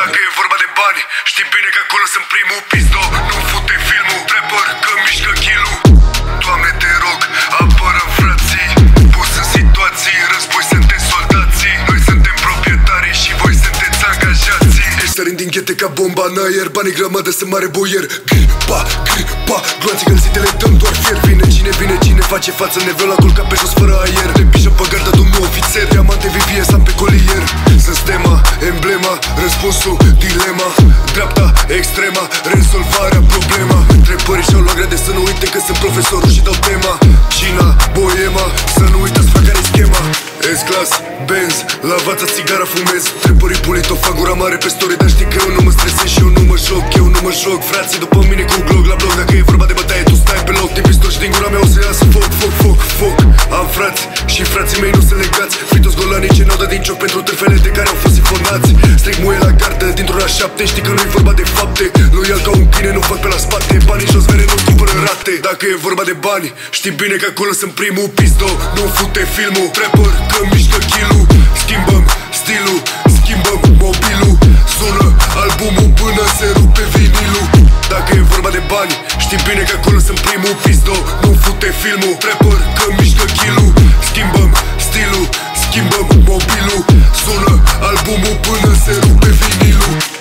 Dacă e vorba de bani, știi bine că acolo sunt primul pistol Nu fute filmul, trapper că mișcă kilu Doamne te rog, apără frații. Pus în situații, război suntem soldații. Noi suntem proprietarii și voi sunteți angajații. Sărim din ghete ca bomba în aer Banii grămadă sunt mare boier. Gripa, gripa, gloanțe gălzite le dăm doar fier. Vine cine vine, cine face față Nevel la culca pe jos fără aer. Te pișă pe garda domnul ofițer. Diamante vivie, am pe colier. Sistema, emblema, răspunsul, dilema. Dreapta, extrema, rezolvarea problema S-Class, Benz, la vața țigara fumez. Întrebării pulit, o fac gura mare pe story Dar știi că eu nu mă stresez și eu nu mă joc Eu nu mă joc, frații după mine cu glock la bloc. Dacă e vorba de bătaie, tu stai pe loc Din pistol și din gura mea o să iasă foc, foc, foc, foc. Am frați și frații mei nu sunt legați. Fii toți golanii ce n-au dat din cioc pentru târfele de care au fost sifonați Stric muie la gardă dintr-una șapte Știi că nu-i vorba de fapte. Loial ca un câine, nu fac pe la spate. Banii jos vene nu cumpără rate. Dacă e vorba de bani, știi bine că acolo sunt primul Pizdo, nu fute filmul Trapper, că mișcă kilu, Schimbăm stilul, schimbăm mobilul. Sună albumul până se rupe vinilul. Dacă e vorba de bani, știi bine că acolo sunt primul Pizdo, nu fute filmul Trapper, că mișcă kilu, Schimbăm stilul, schimbăm mobilul. Sună albumul până se rupe vinilul.